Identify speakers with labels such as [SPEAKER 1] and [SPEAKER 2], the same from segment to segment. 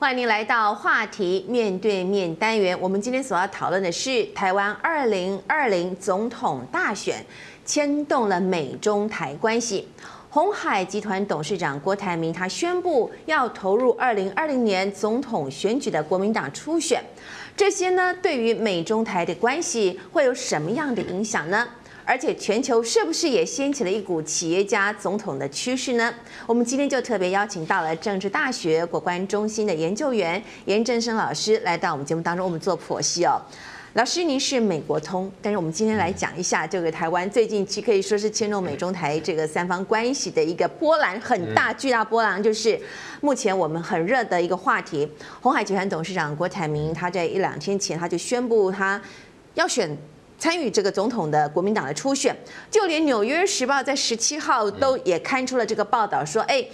[SPEAKER 1] 欢迎您来到话题面对面单元。我们今天所要讨论的是台湾二零二零总统大选牵动了美中台关系。红海集团董事长郭台铭他宣布要投入二零二零年总统选举的国民党初选，这些呢对于美中台的关系会有什么样的影响呢？而且全球是不是也掀起了一股企业家总统的趋势呢？我们今天就特别邀请到了政治大学国关中心的研究员严正生老师来到我们节目当中，我们做剖析哦。老师，您是美国通，但是我们今天来讲一下这个台湾最近其可以说是牵动美中台这个三方关系的一个波澜很大、巨大波澜，就是目前我们很热的一个话题。红海集团董事长郭台铭，他在一两天前他就宣布他要选。参与这个总统的国民党的初选，就连《纽约时报》在十七号都也刊出了这个报道，说：“哎，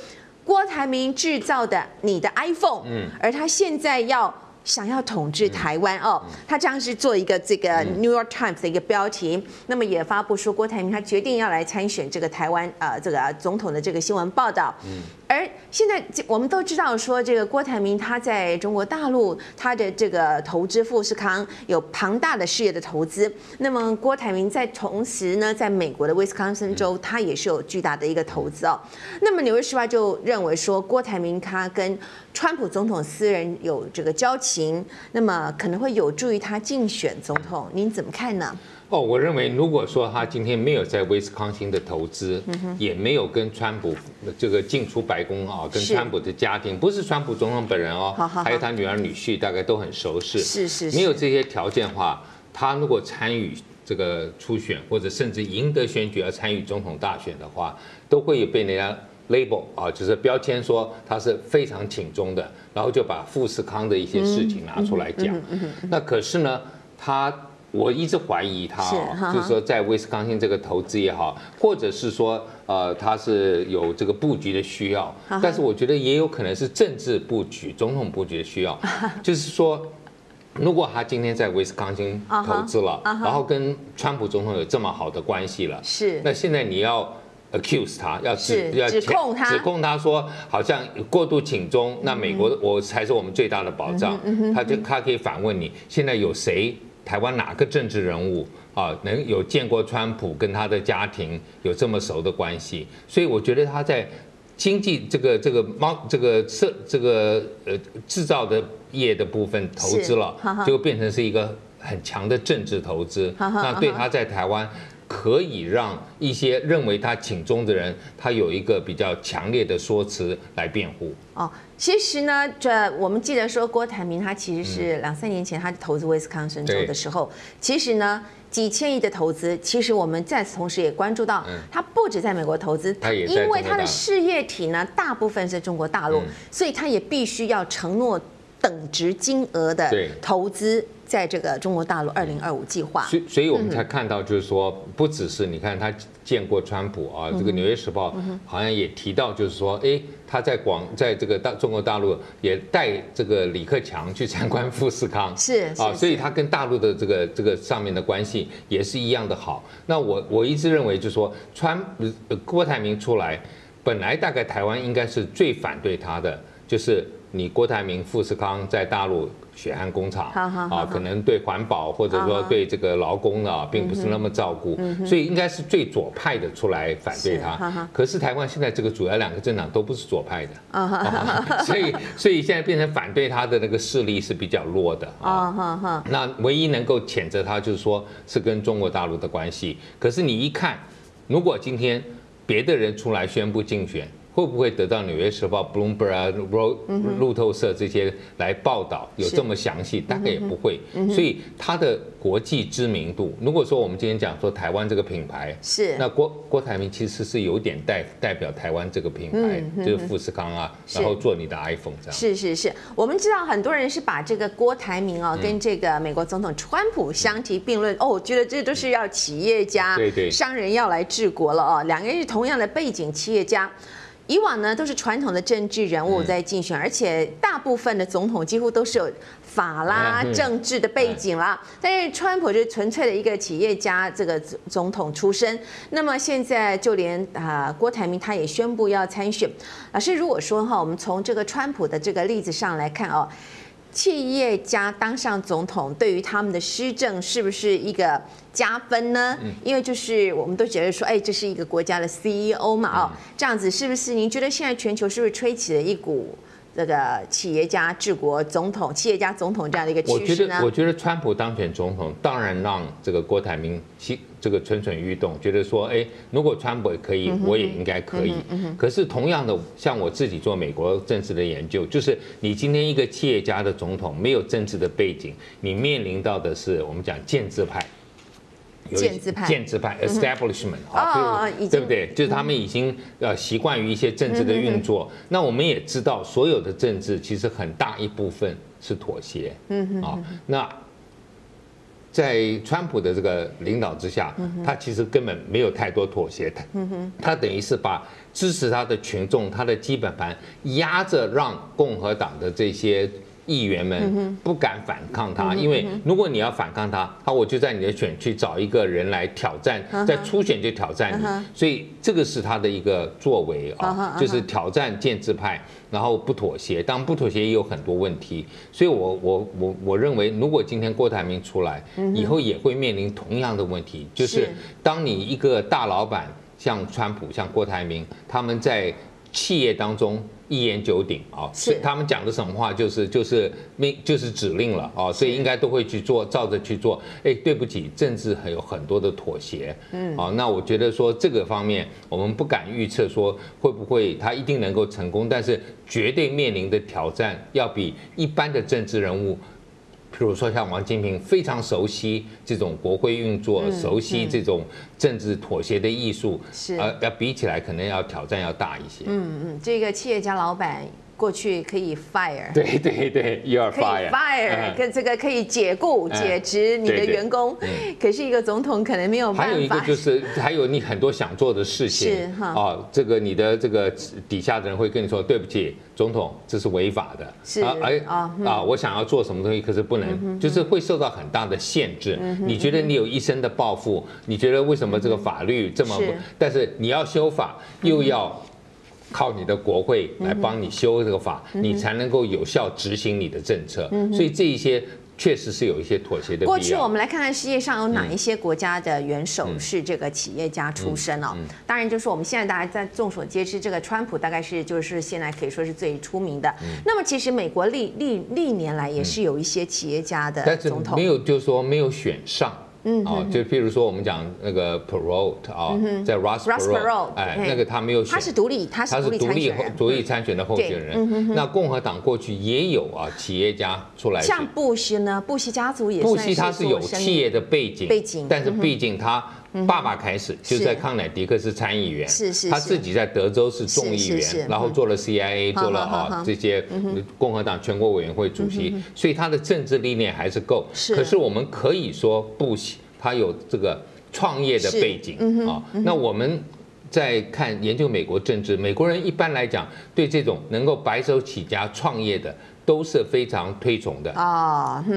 [SPEAKER 1] 郭台铭制造的你的 iPhone，嗯，而他现在要想要统治台湾哦，他这样是做一个这个《New York Times》的一个标题，那么也发布说郭台铭他决定要来参选这个台湾呃这个总统的这个新闻报道。”而现在，我们都知道说，这个郭台铭他在中国大陆他的这个投资富士康有庞大的事业的投资。那么郭台铭在同时呢，在美国的威斯康森州，他也是有巨大的一个投资哦。那么纽约时报就认为说，郭台铭他跟川普总统私人有这个交情，那么可能会有助于他竞选总统。您怎么看呢？
[SPEAKER 2] 哦，我认为如果说他今天没有在威斯康星的投资，也没有跟川普这个进出白宫啊，跟川普的家庭，不是川普总统本人哦，还有他女儿女婿，大概都很熟识。
[SPEAKER 1] 是是。
[SPEAKER 2] 没有这些条件的话，他如果参与这个初选，或者甚至赢得选举而参与总统大选的话，都会被人家 label 啊，就是标签说他是非常挺中的，然后就把富士康的一些事情拿出来讲。那可是呢，他。我一直怀疑他，就是说在威斯康星这个投资也好，或者是说呃他是有这个布局的需要，但是我觉得也有可能是政治布局、总统布局的需要。就是说，如果他今天在威斯康星投资了，然后跟川普总统有这么好的关系了，
[SPEAKER 1] 是，
[SPEAKER 2] 那现在你要 accuse 他，要
[SPEAKER 1] 指要指控他，
[SPEAKER 2] 指控他说好像过度请中，那美国我才是我们最大的保障，他就他可以反问你，现在有谁？台湾哪个政治人物啊，能有见过川普跟他的家庭有这么熟的关系？所以我觉得他在经济这个这个猫这个设这个呃制造的业的部分投资了，就变成是一个很强的政治投资。那对他在台湾。可以让一些认为他请中的人，他有一个比较强烈的说辞来辩护。哦，
[SPEAKER 1] 其实呢，这我们记得说郭台铭他其实是两三年前他投资威斯康星州的时候，其实呢几千亿的投资，其实我们在此同时也关注到，他不止在美国投资，
[SPEAKER 2] 他也
[SPEAKER 1] 因为他的事业体呢大部分是中国大陆，所以他也必须要承诺等值金额的投资。在这个中国大陆二零二五计划，
[SPEAKER 2] 所以所以我们才看到，就是说，不只是你看他见过川普啊，这个《纽约时报》好像也提到，就是说，哎，他在广在这个大中国大陆也带这个李克强去参观富士康，
[SPEAKER 1] 是
[SPEAKER 2] 啊，所以他跟大陆的这个这个上面的关系也是一样的好。那我我一直认为，就是说，川郭台铭出来，本来大概台湾应该是最反对他的，就是你郭台铭富士康在大陆。血汗工厂啊，可能对环保或者说对这个劳工啊，并不是那么照顾，所以应该是最左派的出来反对他。可是台湾现在这个主要两个政党都不是左派的，所以所以现在变成反对他的那个势力是比较弱的啊。那唯一能够谴责他，就是说是跟中国大陆的关系。可是你一看，如果今天别的人出来宣布竞选。会不会得到《纽约时报》、Bloomberg 啊、路路透社这些来报道有这么详细？大概也不会。所以它的国际知名度，如果说我们今天讲说台湾这个品牌
[SPEAKER 1] 是，
[SPEAKER 2] 那郭郭台铭其实是有点代代表台湾这个品牌，就是富士康啊，然后做你的 iPhone 这样。
[SPEAKER 1] 是是是，我们知道很多人是把这个郭台铭哦跟这个美国总统川普相提并论。哦，我觉得这都是要企业家、
[SPEAKER 2] 对对。
[SPEAKER 1] 商人要来治国了哦，两个人是同样的背景，企业家。以往呢都是传统的政治人物在竞选，而且大部分的总统几乎都是有法啦、
[SPEAKER 2] 嗯
[SPEAKER 1] 政治的背景啦。但是川普就是纯粹的一个企业家，这个总总统出身。那么现在就连啊、郭台铭他也宣布要参选。老师，如果说哈，我们从这个川普的这个例子上来看哦。企业家当上总统，对于他们的施政是不是一个加分呢？因为就是我们都觉得说，哎，这是一个国家的 CEO 嘛，哦，这样子是不是？您觉得现在全球是不是吹起了一股这个企业家治国、总统、企业家总统这样的一个
[SPEAKER 2] 我觉得，
[SPEAKER 1] 趋势呢
[SPEAKER 2] 我？觉得川普当选总统，当然让这个郭台铭心这个蠢蠢欲动，觉得说，哎，如果川普也可以，我也应该可以。可是同样的，像我自己做美国政治的研究，就是你今天一个企业家的总统，没有政治的背景，你面临到的是我们讲建制派。
[SPEAKER 1] 建制派
[SPEAKER 2] 建制派 establishment
[SPEAKER 1] 哦
[SPEAKER 2] 啊，对不对？就是他们已经呃习惯于一些政治的运作。那我们也知道，所有的政治其实很大一部分是妥协。嗯啊，那在川普的这个领导之下，他其实根本没有太多妥协。他他等于是把支持他的群众，他的基本盘压着，让共和党的这些。议员们不敢反抗他，因为如果你要反抗他，他我就在你的选区找一个人来挑战，在初选就挑战你，所以这个是他的一个作为啊，就是挑战建制派，然后不妥协。当然不妥协也有很多问题，所以我我我我认为，如果今天郭台铭出来，以后也会面临同样的问题，就是
[SPEAKER 1] 是。
[SPEAKER 2] 当你一个大老板像川普、像郭台铭，他们在企业当中一言九鼎啊，
[SPEAKER 1] 是
[SPEAKER 2] 他们讲的什么话就是就是命就是指令了啊，所以应该都会去做，照着去做。哎，对不起，政治还有很多的妥协，嗯，啊，那我觉得说这个方面我们不敢预测说会不会他一定能够成功，但是绝对面临的挑战要比一般的政治人物。比如说像王金平非常熟悉这种国会运作，熟悉这种政治妥协的艺术，
[SPEAKER 1] 是
[SPEAKER 2] 呃，要比起来可能要挑战要大一些。
[SPEAKER 1] 嗯嗯，这个企业家老板过去可以 fire，
[SPEAKER 2] 对对对 you are
[SPEAKER 1] fire，fire，
[SPEAKER 2] 嗯。
[SPEAKER 1] 跟这个可以解雇、
[SPEAKER 2] 嗯。
[SPEAKER 1] 解职你的
[SPEAKER 2] 对对。
[SPEAKER 1] 员工，可是一个总统可能没有办法。
[SPEAKER 2] 还有一个就是，还有你很多想做的事情。
[SPEAKER 1] 是哈。
[SPEAKER 2] 啊，这个你的这个底下的人会跟你说，对不起，总统，这是违法的，
[SPEAKER 1] 是
[SPEAKER 2] 啊，哎
[SPEAKER 1] 哦嗯。
[SPEAKER 2] 啊，我想要做什么东西，可是不能，就是会受到很大的限制。
[SPEAKER 1] 嗯
[SPEAKER 2] 你觉得你有一生的抱负，你觉得为什么这个法律这么
[SPEAKER 1] 是，
[SPEAKER 2] 但是你要修法又要。靠你的国会来帮你修这个法，
[SPEAKER 1] 嗯
[SPEAKER 2] 你才能够有效执行你的政策。所以这一些确实是有一些妥协的。
[SPEAKER 1] 过去我们来看看世界上有哪一些国家的元首是这个企业家出身哦。当然，就是我们现在大家在众所皆知，这个川普大概是就是现在可以说是最出名的。那么其实美国历历历年来也是有一些企业家的总统
[SPEAKER 2] 没。有，就是说没有选上。嗯，哦，就譬如说我们讲那个 Perot 啊，在 Ross Perot，Perot，哎，那个他没有选，
[SPEAKER 1] 他是独立，他是独立
[SPEAKER 2] 独立参选的候选人。那共和党过去也有啊企业家出来
[SPEAKER 1] 像布希呢，布希家族也
[SPEAKER 2] 布
[SPEAKER 1] 算
[SPEAKER 2] 希他是有企业的背景，
[SPEAKER 1] 背景嗯
[SPEAKER 2] 但是毕竟他爸爸开始就在康乃狄克是参议员，
[SPEAKER 1] 是是是。
[SPEAKER 2] 他自己在德州是众议员，然后做了 CIA，做了啊这些共和党全国委员会主席，所以他的政治历练还是够。
[SPEAKER 1] 是。
[SPEAKER 2] 可是我们可以说布希他有这个创业的背景啊，那我们。在看研究美国政治，美国人一般来讲对这种能够白手起家创业的都是非常推崇的。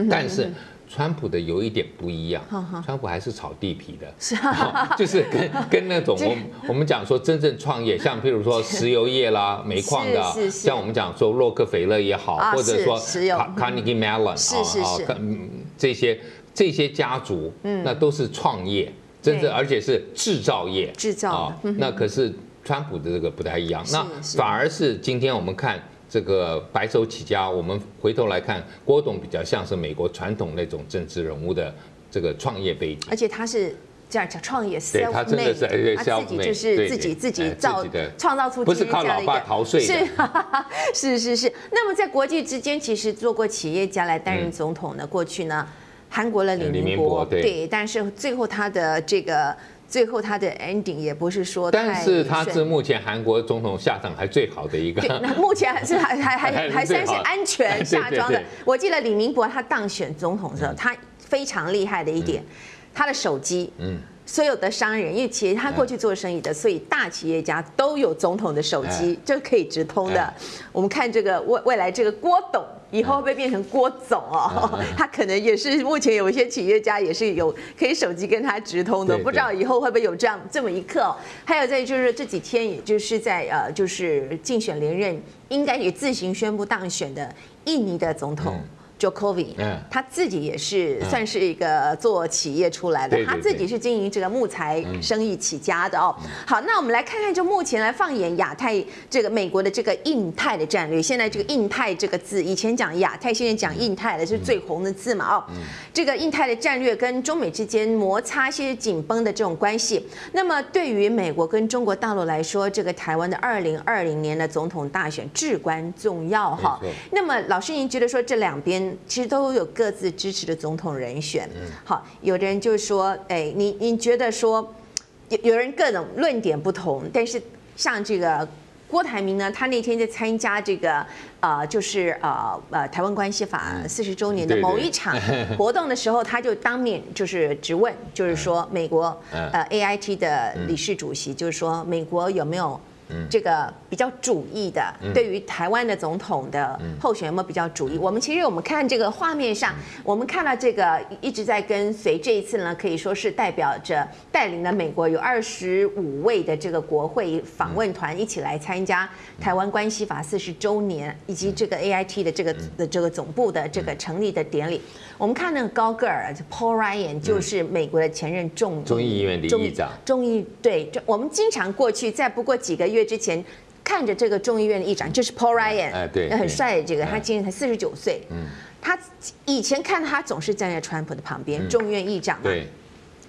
[SPEAKER 2] 但是川普的有一点不一样，川普还是炒地皮的，
[SPEAKER 1] 是
[SPEAKER 2] 就是跟 跟那种我们我们讲说真正创业，像譬如说石油业啦、煤矿的像我们讲说洛克菲勒也好
[SPEAKER 1] 啊，
[SPEAKER 2] 或者说 Carnegie Mellon 啊嗯这些这些家族，那都是创业，真
[SPEAKER 1] 对
[SPEAKER 2] 正而且是制造业，
[SPEAKER 1] 制造的。
[SPEAKER 2] 啊，那可是川普的这个不太一样，那反而是今天我们看。这个白手起家，我们回头来看，郭董比较像是美国传统那种政治人物的这个创业背景。
[SPEAKER 1] 而且他是这样讲创业
[SPEAKER 2] 对他真的是
[SPEAKER 1] 他自己就是自己自己
[SPEAKER 2] 哎
[SPEAKER 1] 造
[SPEAKER 2] 的
[SPEAKER 1] 创造出
[SPEAKER 2] 不是靠老爸逃税的
[SPEAKER 1] 是是是是。那么在国际之间，其实做过企业家来担任总统的，过去呢，韩国的李
[SPEAKER 2] 李
[SPEAKER 1] 明博
[SPEAKER 2] 对，
[SPEAKER 1] 但是最后他的这个最后他的 ending 也不是说
[SPEAKER 2] 但是他是目前韩国总统下场还最好的一个
[SPEAKER 1] 对，。那 目前还是还还还
[SPEAKER 2] 还
[SPEAKER 1] 算是安全下庄的。我记得李明博他当选总统的时候，他非常厉害的一点，他的手机，
[SPEAKER 2] 嗯
[SPEAKER 1] 所有的商人，因为其实他过去做生意的，所以大企业家都有总统的手机，这可以直通的。我们看这个未未来这个郭董以后会不会变成郭总哦？他可能也是目前有一些企业家也是有可以手机跟他直通的，不知道以后会不会有这样这么一刻。哦还有在就是这几天，也就是在呃就是竞选连任，应该也自行宣布当选的印尼的总统。Jokovic，他自己也是算是一个做企业出来的，他自己是经营这个木材生意起家的哦。好，那我们来看看，就目前来放眼亚太这个美国的这个印太的战略。现在这个印太这个字，以前讲亚太，现在讲印太的是最红的字嘛？哦，这个印太的战略跟中美之间摩擦、些紧绷的这种关系。那么对于美国跟中国大陆来说，这个台湾的二零二零年的总统大选至关重要哈。那么老师，您觉得说这两边？其实都有各自支持的总统人选。好，有的人就说：“哎，你你觉得说，有有人各种论点不同，但是像这个郭台铭呢，他那天在参加这个呃，就是呃呃台湾关系法四十周年的某一场 活动的时候，他就当面就是质问，就是说美国呃 A I T 的理事主席，就是说美国有没有？”这个比较主义的，对于台湾的总统的候选人有比较主义？我们其实我们看这个画面上，我们看到这个一直在跟随这一次呢，可以说是代表着带领了美国有二十五位的这个国会访问团一起来参加台湾关系法四十周年以及这个 A I T 的这个的这个总部的这个成立的典礼。我们看那个高个儿，Paul Ryan 就是美国的前任众
[SPEAKER 2] 众议院的议长。
[SPEAKER 1] 众议对，就我们经常过去，再不过几个月之前，看着这个众议院的议长，就是 Paul Ryan，
[SPEAKER 2] 哎对，
[SPEAKER 1] 很帅。这个他今年才四十九岁，嗯，他以前看他总是站在川普的旁边，众议院议长嘛。
[SPEAKER 2] 对。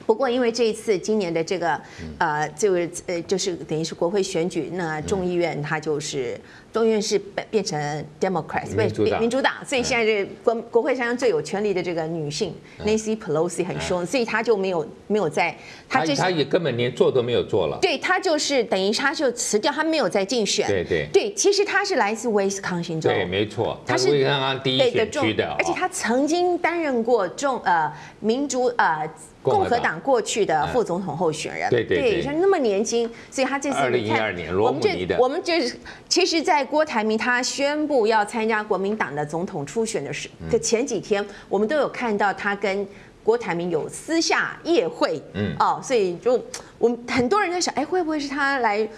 [SPEAKER 1] 不过因为这一次今年的这个呃，就是呃，就是等于是国会选举，那众议院他就是。众议院是变变成 Democrats，
[SPEAKER 2] 被
[SPEAKER 1] 民主党，所以现在这国国会上最有权力的这个女性 Nancy Pelosi 很凶，所以她就没有没有在，
[SPEAKER 2] 她她也根本连做都没有做了。
[SPEAKER 1] 对，她就是等于她就辞掉，她没有再竞选。
[SPEAKER 2] 对对。
[SPEAKER 1] 对，其实她是来自威斯康星州，
[SPEAKER 2] 对，没错，她是威斯康星第一选区的，
[SPEAKER 1] 而且她曾经担任过众呃民主呃共和党。过去的副总统候选人。
[SPEAKER 2] 对对对，
[SPEAKER 1] 像那么年轻，所以她这次
[SPEAKER 2] 二零一二年罗姆尼的，
[SPEAKER 1] 我们就是其实，在郭台铭他宣布要参加国民党的总统初选的时的前几天，我们都有看到他跟郭台铭有私下夜会，嗯，哦，所以就我们很多人在想，哎，会不会是他来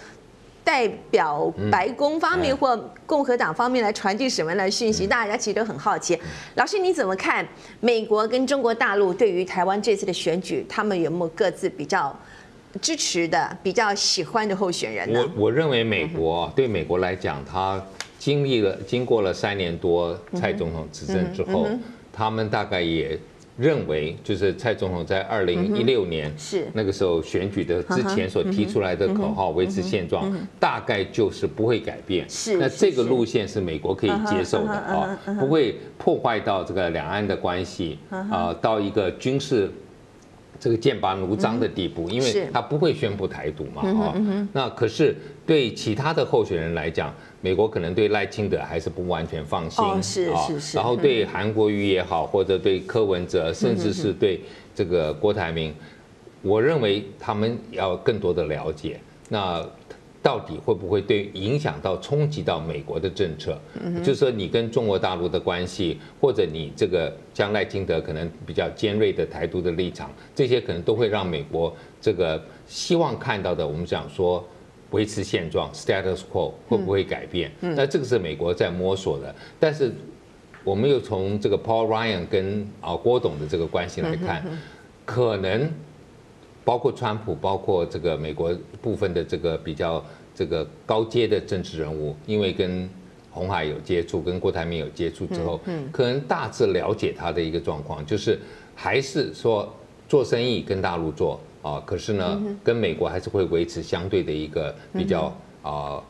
[SPEAKER 1] 代表白宫方面或共和党方面来传递什么样的讯息？大家其实都很好奇。老师你怎么看美国跟中国大陆对于台湾这次的选举，他们有没有各自比较？支持的比较喜欢的候选人，
[SPEAKER 2] 我我认为美国对美国来讲，他经历了经过了三年多蔡总统执政之后，他们大概也认为，就是蔡总统在二零一六年
[SPEAKER 1] 是。
[SPEAKER 2] 那个时候选举的之前所提出来的口号维持现状，大概就是不会改变。
[SPEAKER 1] 是
[SPEAKER 2] 那这个路线是美国可以接受的啊，不会破坏到这个两岸的关系啊，到一个军事。这个剑拔弩张的地步，因为他不会宣布台独嘛，啊，那可是对其他的候选人来讲，美国可能对赖清德还是不完全放心，
[SPEAKER 1] 是是是，
[SPEAKER 2] 然后对韩国瑜也好，或者对柯文哲，甚至是对这个郭台铭，我认为他们要更多的了解。那。到底会不会对影响到冲击到美国的政策？就是说你跟中国大陆的关系，或者你这个将来金德可能比较尖锐的台独的立场，这些可能都会让美国这个希望看到的，我们讲说维持现状 （status quo） 会不会改变？那这个是美国在摸索的。但是我们又从这个 Paul Ryan 跟啊郭董的这个关系来看，可能。包括川普，包括这个美国部分的这个比较这个高阶的政治人物，因为跟红海有接触，跟郭台铭有接触之后，可能大致了解他的一个状况，就是还是说做生意跟大陆做啊，可是呢，跟美国还是会维持相对的一个比较啊。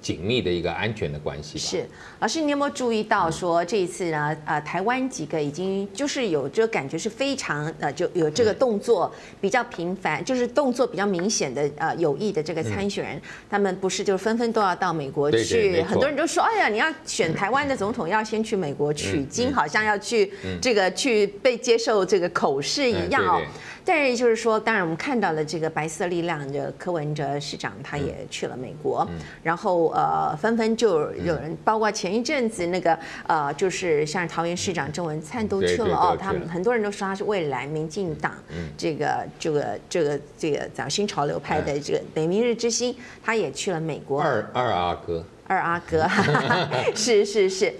[SPEAKER 2] 紧密的一个安全的关系。
[SPEAKER 1] 是老师，你有没有注意到说这一次呢？呃，台湾几个已经就是有这个感觉是非常呃，就有这个动作比较频繁，就是动作比较明显的呃有意的这个参选人，他们不是就纷纷都要到美国去？很多人都说，哎呀，你要选台湾的总统，要先去美国取经，好像要去这个去被接受这个口试一样哦。但是就是说，当然我们看到了这个白色力量的柯文哲市长，他也去了美国，然后呃，纷纷就有人，包括前一阵子那个呃，就是像桃园市长郑文灿都去了哦，他们很多人都说他是未来民进党这个这个这个这个早新潮流派的这个北明日之星，他也去了美国。
[SPEAKER 2] 二二阿哥，
[SPEAKER 1] 二阿哥，是 是是。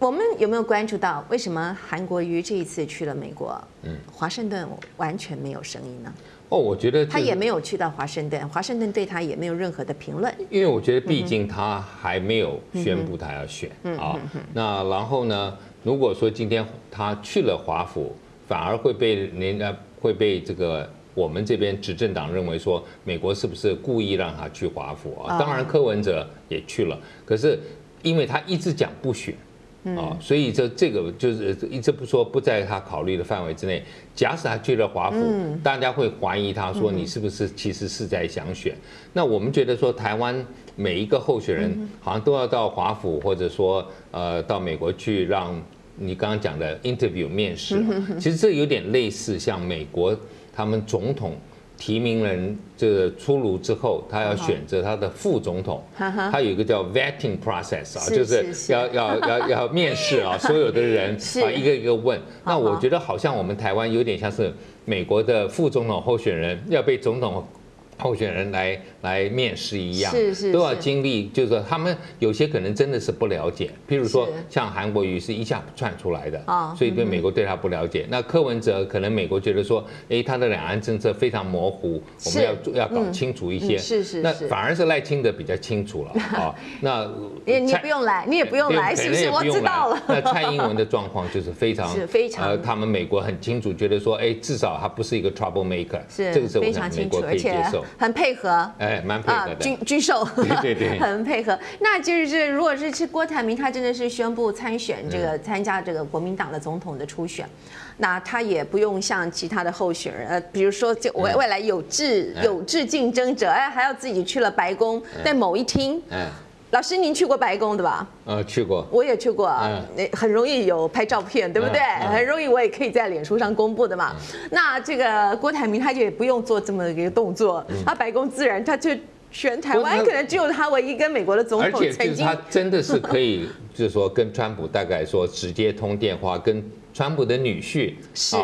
[SPEAKER 1] 我们有没有关注到为什么韩国瑜这一次去了美国？嗯，华盛顿完全没有声音呢？
[SPEAKER 2] 哦，我觉得
[SPEAKER 1] 他也没有去到华盛顿，华盛顿对他也没有任何的评论。
[SPEAKER 2] 因为我觉得，毕竟他还没有宣布他要选啊。那然后呢？如果说今天他去了华府，反而会被人家会被这个我们这边执政党认为说，美国是不是故意让他去华府啊？当然，柯文哲也去了，可是因为他一直讲不选。啊，所以这这个就是一直不说不在他考虑的范围之内。假使他去了华府，大家会怀疑他说你是不是其实是在想选？那我们觉得说台湾每一个候选人好像都要到华府，或者说呃到美国去让你刚刚讲的 interview 面试。其实这有点类似像美国他们总统。提名人这个出炉之后，他要选择他的副总统，他有一个叫 vetting process 啊，就是要要要要面试啊，所有的人啊一个一个问。那我觉得好像我们台湾有点像是美国的副总统候选人要被总统。候选人来来面试一样，
[SPEAKER 1] 是是
[SPEAKER 2] 都要经历，就是说他们有些可能真的是不了解，譬如说像韩国瑜是一下窜出来的，所以对美国对他不了解。那柯文哲可能美国觉得说，哎，他的两岸政策非常模糊，我们要要搞清楚一些。
[SPEAKER 1] 是是，
[SPEAKER 2] 那反而是赖清德比较清楚了啊。那
[SPEAKER 1] 你你不用来，你也不用来，是不是？我知道了。
[SPEAKER 2] 那蔡英文的状况就是非常
[SPEAKER 1] 是非常，呃，
[SPEAKER 2] 他们美国很清楚，觉得说，哎，至少他不是一个 trouble maker，
[SPEAKER 1] 是
[SPEAKER 2] 这个是我想美国可以接受。
[SPEAKER 1] 很配合，
[SPEAKER 2] 哎，蛮配合的，
[SPEAKER 1] 军军售，对
[SPEAKER 2] 对对，
[SPEAKER 1] 很配合。那就是如果是是郭台铭，他真的是宣布参选这个参加这个国民党的总统的初选，那他也不用像其他的候选人，呃，比如说就未未来有志有志竞争者，哎，还要自己去了白宫，在某一厅，嗯。老师，您去过白宫对吧？
[SPEAKER 2] 呃，去过。
[SPEAKER 1] 我也去过，那很容易有拍照片，对不对？很容易，我也可以在脸书上公布的嘛。那这个郭台铭他就也不用做这么一个动作，他白宫自然他就全台湾，可能只有他唯一跟美国的总统曾经，
[SPEAKER 2] 他真的是可以，就是说跟川普大概说直接通电话，跟川普的女婿
[SPEAKER 1] 是。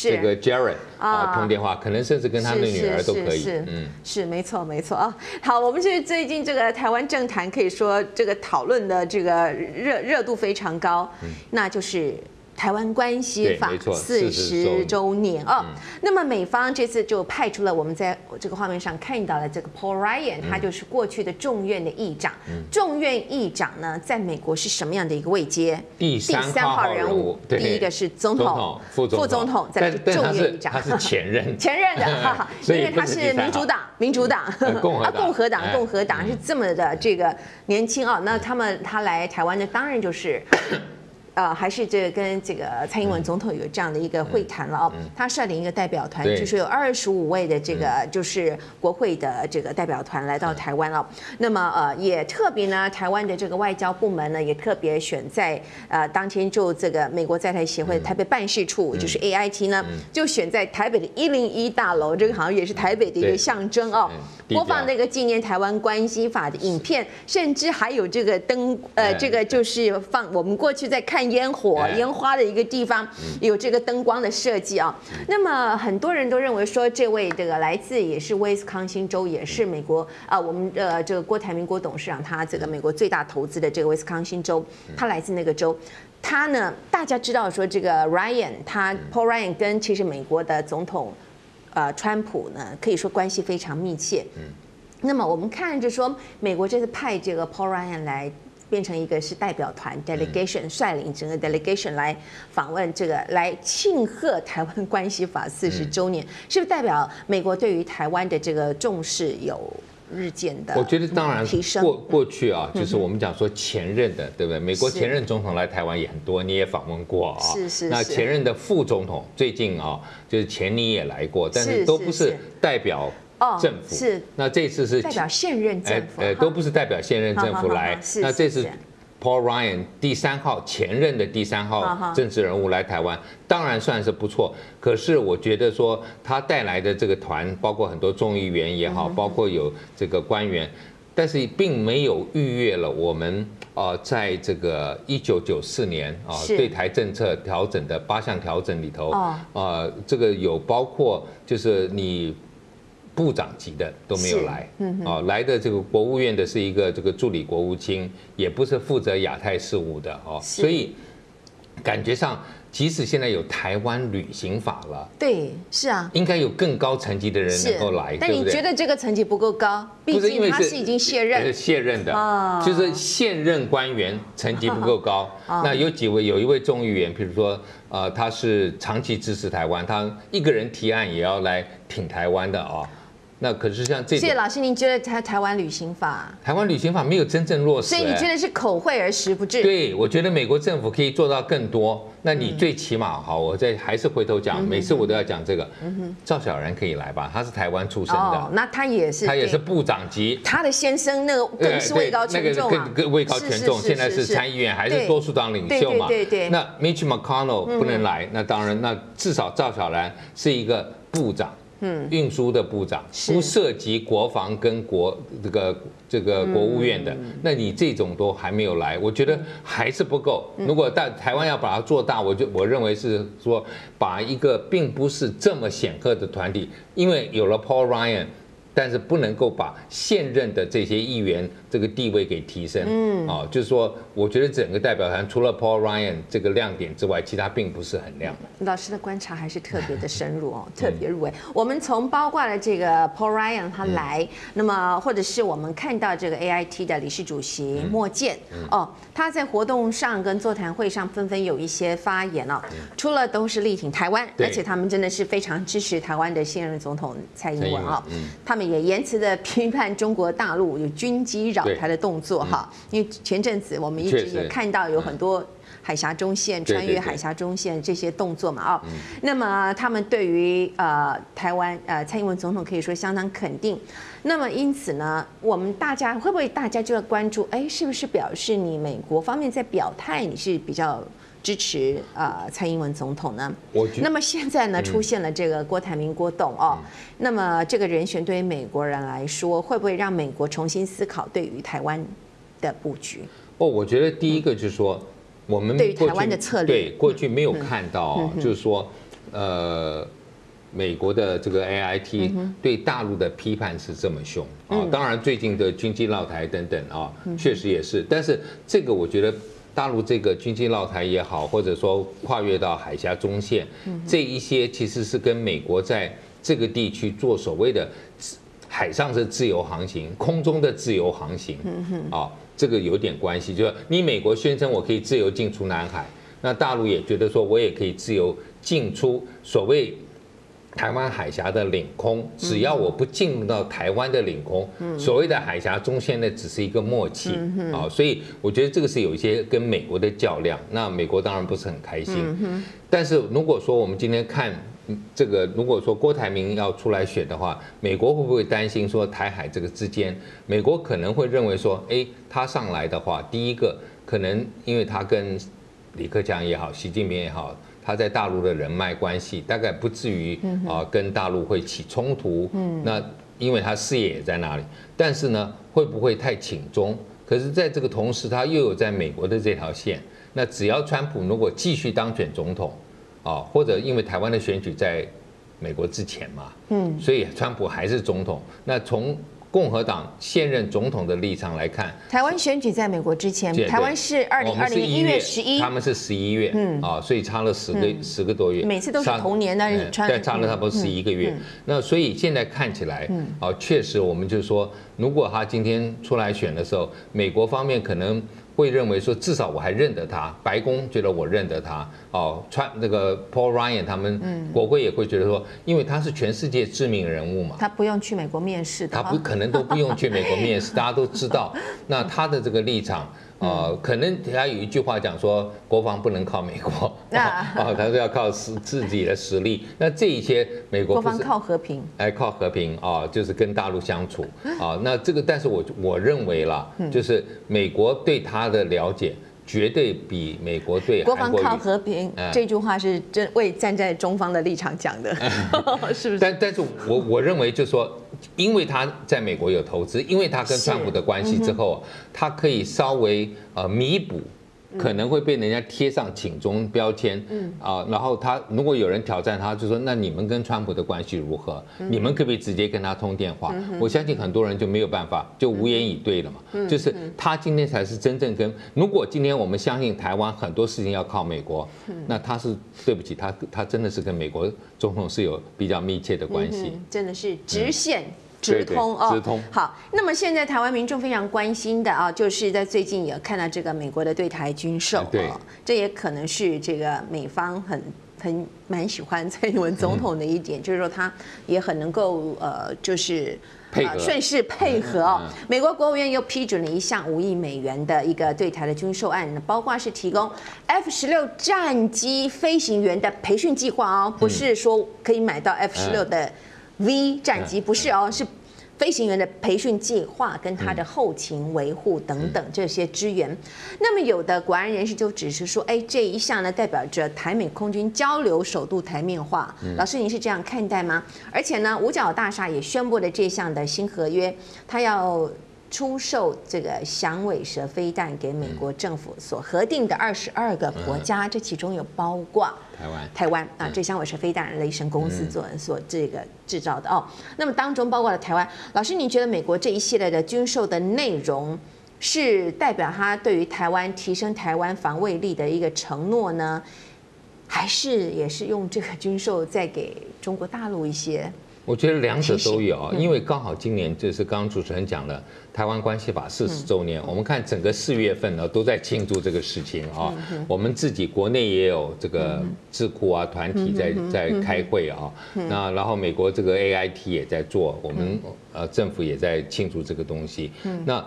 [SPEAKER 2] 这个 Jared 啊，通电话，可能甚至跟他的女儿都可以。
[SPEAKER 1] 嗯，是没错没错啊。好，我们是最近这个台湾政坛可以说这个讨论的这个热热度非常高，那就是。台湾关系法四十周年。哦，那么美方这次就派出了我们在这个画面上看到的这个 Paul Ryan，他就是过去的众院的议长。众院议长呢，在美国是什么样的一个位阶？
[SPEAKER 2] 第三号人物，
[SPEAKER 1] 第一个是总统、
[SPEAKER 2] 副总统，
[SPEAKER 1] 再是众院议长，
[SPEAKER 2] 他是前任，
[SPEAKER 1] 前任的，因为他是民主党，民主党，
[SPEAKER 2] 共和
[SPEAKER 1] 共和党，共和党是这么的这个年轻啊。那他们他来台湾的，当然就是。呃，还是这跟这个蔡英文总统有这样的一个会谈了哦。他率领一个代表团，就是有二十五位的这个就是国会的这个代表团来到台湾了。那么呃，也特别呢，台湾的这个外交部门呢，也特别选在呃当天就这个美国在台协会台北办事处，就是 A I T 呢，就选在台北的一零一大楼，这个好像也是台北的一个象征哦。播放那个纪念台湾关系法的影片，甚至还有这个灯，呃，这个就是放我们过去在看。烟火、烟花的一个地方，有这个灯光的设计啊。那么很多人都认为说，这位这个来自也是威斯康星州，也是美国啊，我们呃这个郭台铭郭董事长他这个美国最大投资的这个威斯康星州，他来自那个州。他呢，大家知道说这个 Ryan，他 Paul Ryan 跟其实美国的总统呃川普呢，可以说关系非常密切。嗯。那么我们看着说，美国这次派这个 Paul Ryan 来。变成一个是代表团 delegation 率领整个 delegation 来访问这个来庆贺台湾关系法四十周年，是不是代表美国对于台湾的这个重视有日渐的？
[SPEAKER 2] 我觉得当然提升。过过去啊，就是我们讲说前任的，对不对？美国前任总统来台湾也很多，你也访问过啊。
[SPEAKER 1] 是是。
[SPEAKER 2] 那前任的副总统最近啊，就是前你也来过，但是都不是代表。政府。
[SPEAKER 1] 是，
[SPEAKER 2] 那这次是
[SPEAKER 1] 代表现任政府，呃，
[SPEAKER 2] 都不是代表现任政府来。那这次 Paul Ryan 第三号前任的第三号政治人物来台湾，当然算是不错。可是我觉得说他带来的这个团，包括很多众议员也好，包括有这个官员，但是并没有逾越了我们啊，在这个一九九四年啊对台政策调整的八项调整里头。啊，这个有包括就是你。部长级的都没有来，哦，来的这个国务院的是一个这个助理国务卿，也不是负责亚太事务的哦，所以感觉上，即使现在有台湾旅行法了，
[SPEAKER 1] 对，是啊，
[SPEAKER 2] 应该有更高层级的人能够来，
[SPEAKER 1] 但你觉得这个层级不够高？毕竟他是已经卸任，
[SPEAKER 2] 卸任的，就是现任官员层级不够高。那有几位，有一位众议员，比如说，呃，他是长期支持台湾，他一个人提案也要来挺台湾的啊。那可是像这，
[SPEAKER 1] 谢谢老师，您觉得台台湾旅行法？
[SPEAKER 2] 台湾旅行法没有真正落实，
[SPEAKER 1] 所以你觉得是口惠而实不至？
[SPEAKER 2] 对，我觉得美国政府可以做到更多。那你最起码好，我再还是回头讲，每次我都要讲这个。赵小然可以来吧？他是台湾出生的，
[SPEAKER 1] 那他也是，
[SPEAKER 2] 他也是部长级。
[SPEAKER 1] 他的先生那个更是位高权重
[SPEAKER 2] 啊，更位高权重，现在是参议院还是多数党领袖嘛？
[SPEAKER 1] 对对对。
[SPEAKER 2] 那 Mitch McConnell 不能来，那当然，那至少赵小然是一个部长。嗯，运输的部长不涉及国防跟国这个这个国务院的，那你这种都还没有来，我觉得还是不够。如果大台湾要把它做大，我就我认为是说把一个并不是这么显赫的团体，因为有了 Paul Ryan。但是不能够把现任的这些议员这个地位给提升，嗯，啊，就是说，我觉得整个代表团除了 Paul Ryan 这个亮点之外，其他并不是很亮。
[SPEAKER 1] 老师的观察还是特别的深入哦，特别入微。我们从包括了这个 Paul Ryan 他来，那么或者是我们看到这个 AIT 的理事主席莫健哦，他在活动上跟座谈会上纷纷有一些发言哦，除了都是力挺台湾，而且他们真的是非常支持台湾的现任总统蔡英文啊，他们。也言辞的 批判中国大陆有军机扰台的动作哈，因为前阵子我们一直也看到有很多海峡中线穿越海峡中线这些动作嘛啊，那么他们对于呃台湾呃蔡英文总统可以说相当肯定，那么因此呢，我们大家会不会大家就要关注，哎，是不是表示你美国方面在表态你是比较？支持啊蔡英文总统呢？我那么现在呢出现了这个郭台铭郭董哦，那么这个人选对于美国人来说，会不会让美国重新思考对于台湾的布局？
[SPEAKER 2] 哦，我觉得第一个就是说，我们
[SPEAKER 1] 对于台湾的策
[SPEAKER 2] 略，对过去没有看到，就是说，呃，美国的这个 A I T 对大陆的批判是这么凶啊。当然，最近的军机绕台等等啊，确实也是。但是这个我觉得。大陆这个军机绕台也好，或者说跨越到海峡中线，这一些其实是跟美国在这个地区做所谓的海上的自由航行、空中的自由航行，啊，这个有点关系。就是你美国宣称我可以自由进出南海，那大陆也觉得说我也可以自由进出所谓。台湾海峡的领空，只要我不进入到台湾的领空，所谓的海峡中线呢，只是一个默契啊，所以我觉得这个是有一些跟美国的较量。那美国当然不是很开心，但是如果说我们今天看这个，如果说郭台铭要出来选的话，美国会不会担心说台海这个之间，美国可能会认为说，哎，他上来的话，第一个可能因为他跟李克强也好，习近平也好。他在大陆的人脉关系大概不至于啊跟大陆会起冲突，嗯。那因为他事业也在那里，但是呢会不会太请中？可是在这个同时，他又有在美国的这条线，那只要川普如果继续当选总统，啊或者因为台湾的选举在美国之前嘛，嗯，所以川普还是总统，那从。共和党现任总统的立场来看，
[SPEAKER 1] 台湾选举在美国之前，台湾是二零二零一月十一，
[SPEAKER 2] 他们是十一月，嗯。啊，所以差了十个十个多月，
[SPEAKER 1] 每次都是同年的，
[SPEAKER 2] 但差了差不多十一个月。那所以现在看起来，啊，确实我们就说，如果他今天出来选的时候，美国方面可能。会认为说，至少我还认得他，白宫觉得我认得他，哦，川那个 Paul Ryan 他们，国会也会觉得说，因为他是全世界知名人物嘛，
[SPEAKER 1] 他不用去美国面试，
[SPEAKER 2] 他不可能都不用去美国面试，大家都知道，那他的这个立场。呃，可能他有一句话讲说，国防不能靠美国，啊，他是要靠自自己的实力。那这一些美国
[SPEAKER 1] 国防靠和平，
[SPEAKER 2] 哎，靠和平啊，就是跟大陆相处啊。那这个，但是我我认为啦，就是美国对他的了解。绝对比美国对
[SPEAKER 1] 国防靠和平这句话是真为站在中方的立场讲的，是不是？
[SPEAKER 2] 但但是我我认为就是说，因为他在美国有投资，因为他跟川普的关系之后，他可以稍微呃弥补。可能会被人家贴上警钟标签，嗯啊，然后他如果有人挑战他，就说那你们跟川普的关系如何？你们可不可以直接跟他通电话？我相信很多人就没有办法，就无言以对了嘛。就是他今天才是真正跟，如果今天我们相信台湾很多事情要靠美国，那他是对不起他，他真的是跟美国总统是有比较密切的关系，
[SPEAKER 1] 真的是直线。直通哦，
[SPEAKER 2] 直通
[SPEAKER 1] 好。那么现在台湾民众非常关心的啊，就是在最近也看到这个美国的对台军售，
[SPEAKER 2] 对，
[SPEAKER 1] 这也可能是这个美方很很蛮喜欢蔡英文总统的一点，就是说他也很能够呃，就是
[SPEAKER 2] 配合
[SPEAKER 1] 顺势配合哦。美国国务院又批准了一项五亿美元的一个对台的军售案，包括是提供 F 十六战机飞行员的培训计划哦，不是说可以买到 F 十六的。V 战机不是哦，是飞行员的培训计划跟他的后勤维护等等这些支援。那么有的国安人士就只是说，哎，这一项呢代表着台美空军交流首度台面化。老师，您是这样看待吗？而且呢，五角大厦也宣布了这项的新合约，他要。出售这个响尾蛇飞弹给美国政府所核定的二十二个国家，这其中有包括
[SPEAKER 2] 台湾。
[SPEAKER 1] 台湾啊，这响尾蛇飞弹雷神公司做所这个制造的哦。那么当中包括了台湾。老师，您觉得美国这一系列的军售的内容是代表他对于台湾提升台湾防卫力的一个承诺呢，还是也是用这个军售再给中国大陆一些？
[SPEAKER 2] 我觉得两者都有，因为刚好今年就是刚刚主持人讲了台湾关系法四十周年，我们看整个四月份呢都在庆祝这个事情啊。我们自己国内也有这个智库啊团体在在开会啊。那然后美国这个 A I T 也在做，我们呃政府也在庆祝这个东西。那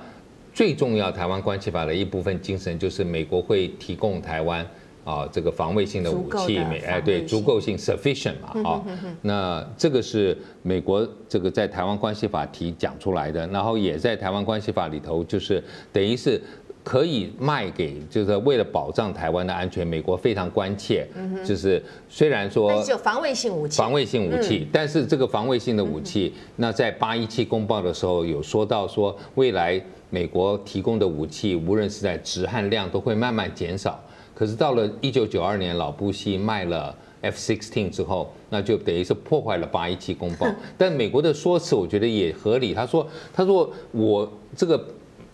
[SPEAKER 2] 最重要台湾关系法的一部分精神就是美国会提供台湾。啊，这个防卫性的武器，美哎对，足够性 sufficient 嘛，啊，那这个是美国这个在台湾关系法提讲出来的，然后也在台湾关系法里头，就是等于是可以卖给，就是为了保障台湾的安全，美国非常关切，就是虽然说
[SPEAKER 1] 有防卫性武器，
[SPEAKER 2] 防卫性武器，但是这个防卫性的武器，那在八一七公报的时候有说到说，未来美国提供的武器，无论是在值和量，都会慢慢减少。可是到了一九九二年，老布希卖了 F-16 之后，那就等于是破坏了八一七公报。但美国的说辞，我觉得也合理。他说：“他说我这个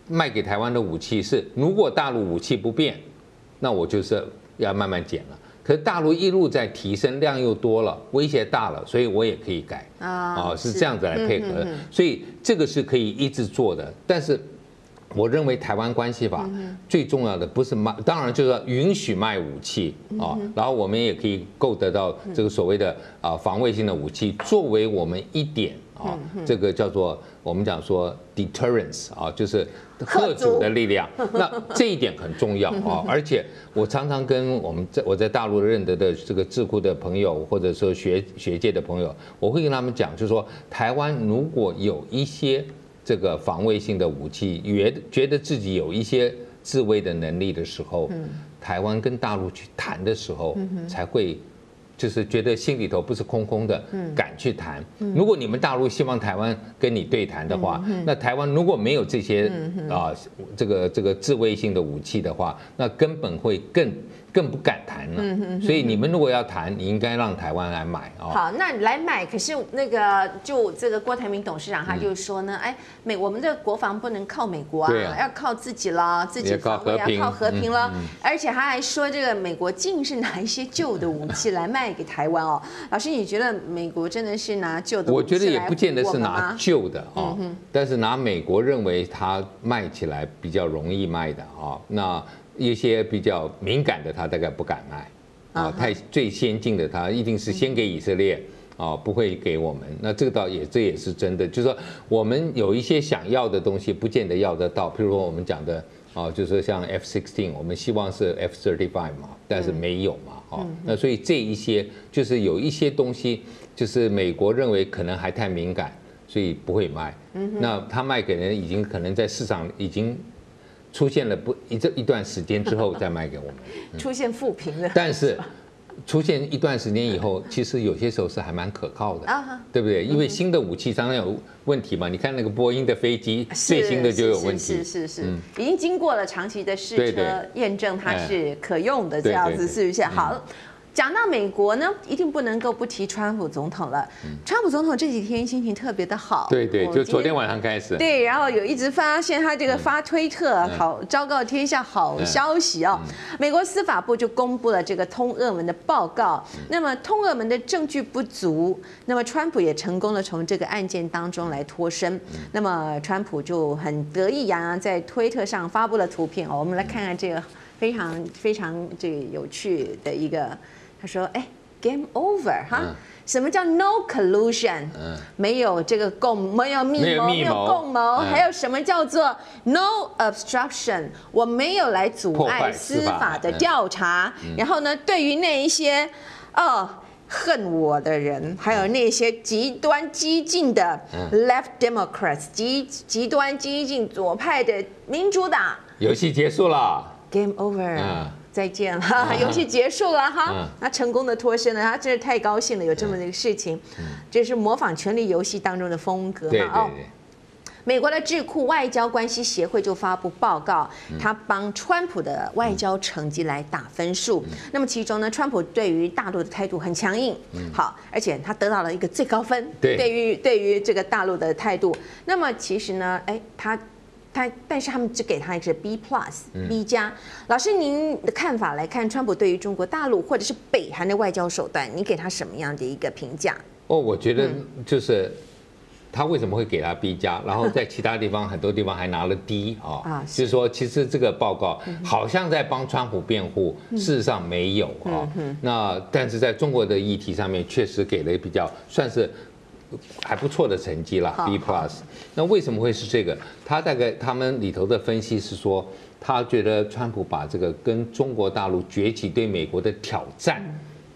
[SPEAKER 2] 卖给台湾的武器是，如果大陆武器不变，那我就是要慢慢减了。可是大陆一路在提升，量又多了，威胁大了，所以我也可以改啊，是这样子来配合。所以这个是可以一直做的，但是。”我认为台湾关系法最重要的不是卖，当然就是说允许卖武器啊，然后我们也可以购得到这个所谓的啊防卫性的武器，作为我们一点啊，这个叫做我们讲说 deterrence 啊，就是贺阻的力量。那这一点很重要啊，而且我常常跟我们在我在大陆认得的这个智库的朋友，或者说学学界的朋友，我会跟他们讲，就是说台湾如果有一些。这个防卫性的武器，觉觉得自己有一些自卫的能力的时候，台湾跟大陆去谈的时候，才会就是觉得心里头不是空空的，敢去谈。如果你们大陆希望台湾跟你对谈的话，那台湾如果没有这些啊这个这个自卫性的武器的话，那根本会更。更不敢谈了，所以你们如果要谈，你应该让台湾来买哦。
[SPEAKER 1] 好，那来买，可是那个就这个郭台铭董事长他就说呢，哎，美我们的国防不能靠美国啊，要靠自己了，自己
[SPEAKER 2] 防卫
[SPEAKER 1] 要靠和平了，而且他还说这个美国竟是拿一些旧的武器来卖给台湾哦。老师，你觉得美国真的是拿旧的？
[SPEAKER 2] 我觉得也不见得是拿旧的哦，但是拿美国认为它卖起来比较容易卖的啊，那。一些比较敏感的，他大概不敢卖啊。太最先进的，他一定是先给以色列啊，不会给我们。那这个倒也这也是真的，就是说我们有一些想要的东西，不见得要得到。譬如说我们讲的啊，就是说像 F sixteen，我们希望是 F thirty five 嘛，但是没有嘛，哦，那所以这一些就是有一些东西，就是美国认为可能还太敏感，所以不会卖。那他卖给人已经可能在市场已经出现了不一这一段时间之后再卖给我们，
[SPEAKER 1] 出现负评的，
[SPEAKER 2] 但是。出现一段时间以后，其实有些时候是还蛮可靠的，
[SPEAKER 1] 啊
[SPEAKER 2] 对不对？因为新的武器常常有问题嘛。你看那个波音的飞机，最新的就有问题。
[SPEAKER 1] 是是是，已经经过了长期的试车验证，它
[SPEAKER 2] 哎
[SPEAKER 1] 是可用的，这样子是不是？好。讲到美国呢，一定不能够不提川普总统了。川普总统这几天心情特别的好，
[SPEAKER 2] 对对，就昨天晚上开始。
[SPEAKER 1] 对，然后有一直发现他这个发推特，好昭告天下好消息哦。美国司法部就公布了这个通俄门的报告，那么通俄门的证据不足，那么川普也成功的从这个案件当中来脱身，那么川普就很得意洋洋在推特上发布了图片。哦，我们来看看这个非常非常这个有趣的一个，他说哎，game over 哈。
[SPEAKER 2] 嗯
[SPEAKER 1] 什么叫 no collusion？
[SPEAKER 2] 嗯
[SPEAKER 1] 没有这个共，没有密谋，没有共谋，
[SPEAKER 2] 嗯
[SPEAKER 1] 还有什么叫做 no obstruction？我没有来阻碍司
[SPEAKER 2] 司法
[SPEAKER 1] 法的
[SPEAKER 2] 嗯
[SPEAKER 1] 调查。然后呢，对于那一些哦恨我的人，还有那些极端激进的
[SPEAKER 2] 嗯
[SPEAKER 1] left Democrats，极极端激进左派的民主党
[SPEAKER 2] 游戏结束了。
[SPEAKER 1] ，game over。
[SPEAKER 2] 嗯
[SPEAKER 1] 再见了，游戏结束了哈
[SPEAKER 2] 嗯，
[SPEAKER 1] 他成功的脱身了，他真是太高兴了，有这么一个事情，这是模仿《权力游戏》当中的风格嘛？哦，美国的智库外交关系协会就发布报告，
[SPEAKER 2] 嗯。
[SPEAKER 1] 他帮川普的外交成绩来打分数。
[SPEAKER 2] 嗯。
[SPEAKER 1] 那么其中呢，川普对于大陆的态度很强硬，好，而且他得到了一个最高分。
[SPEAKER 2] 嗯对。
[SPEAKER 1] 对于对于这个大陆的态度，那么其实呢，哎，他。他但是他们只给他一个 B plus、B
[SPEAKER 2] 嗯
[SPEAKER 1] 加。老师，您的看法来看，川普对于中国大陆或者是北韩的外交手段，你给他什么样的一个评价？
[SPEAKER 2] 哦，我觉得
[SPEAKER 1] 嗯
[SPEAKER 2] 就是他为什么会给他 B 加，然后 在其他地方很多地方还拿了 D 啊
[SPEAKER 1] 啊，
[SPEAKER 2] 就是说其实这个报告好像在帮川普辩护，
[SPEAKER 1] 嗯
[SPEAKER 2] 事实上没有啊。那但是在中国的议题上面，确实给了比较算是。还不错的成绩啦，B plus。那为什么会是这个？他大概他们里头的分析是说，他觉得川普把这个跟中国大陆崛起对美国的挑战，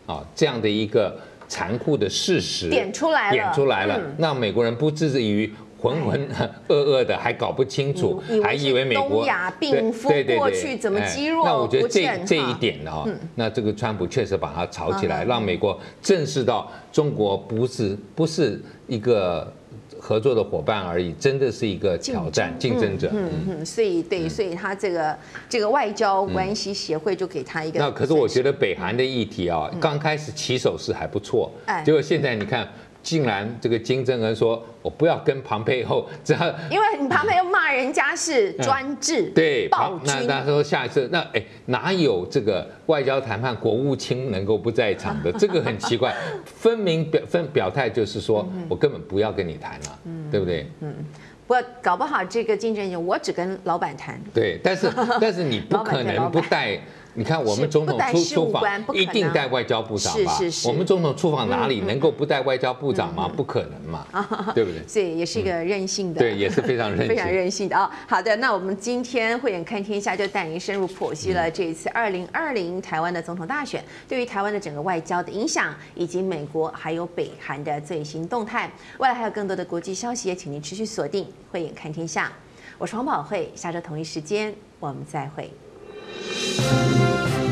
[SPEAKER 2] 啊这样的一个残酷的事实
[SPEAKER 1] 点出来了。
[SPEAKER 2] 点出来了。
[SPEAKER 1] 嗯，
[SPEAKER 2] 让美国人不至于浑浑噩噩的，还搞不清楚还以为美国
[SPEAKER 1] 东亚病夫
[SPEAKER 2] 对对对
[SPEAKER 1] 过去怎么
[SPEAKER 2] 哎
[SPEAKER 1] 积弱
[SPEAKER 2] 那我觉得这这一点呢，那这个川普确实把它炒起来，
[SPEAKER 1] 嗯
[SPEAKER 2] 让美国正视到中国不是不是一个合作的伙伴而已，真的是一个挑战竞争者。
[SPEAKER 1] 嗯嗯，所以对，所以他这个这个外交关系协会就给他一个。
[SPEAKER 2] 那可是我觉得北韩的议题啊，刚开始起手是还不错
[SPEAKER 1] 嗯哎，
[SPEAKER 2] 结果现在你看。竟然这个金正恩说：“我不要跟庞佩后，只要
[SPEAKER 1] 因为你旁边又骂人家是专制、
[SPEAKER 2] 对，
[SPEAKER 1] 暴
[SPEAKER 2] 君那
[SPEAKER 1] 君，
[SPEAKER 2] 那说下一次那哎哪有这个外交谈判国务卿能够不在场的？这个很奇怪，分明表分表态就是说我根本不要跟你谈了，对不对？
[SPEAKER 1] 嗯不搞不好这个竞争者我只跟老板谈。
[SPEAKER 2] 对，但是但是你不可能 不带。你看我
[SPEAKER 1] 是
[SPEAKER 2] 们总统出出访一定
[SPEAKER 1] 能
[SPEAKER 2] 带外交部长吧？
[SPEAKER 1] 是是是
[SPEAKER 2] 我们总统出访哪里能够不带外交部长吗？不可能嘛，对不对？
[SPEAKER 1] 所以也是一个任性的，
[SPEAKER 2] 对，也是非常任
[SPEAKER 1] 非常
[SPEAKER 2] 性。
[SPEAKER 1] 任性的啊、好的，那我们今天慧眼看天下就带您深入剖析了这一次二零二零台湾的总统大选对于台湾的整个外交的影响，以及美国还有北韩的最新动态。未来还有更多的国际消息，也请您持续锁定慧眼看天下。我是黄宝慧，下周同一时间我们再会。やった!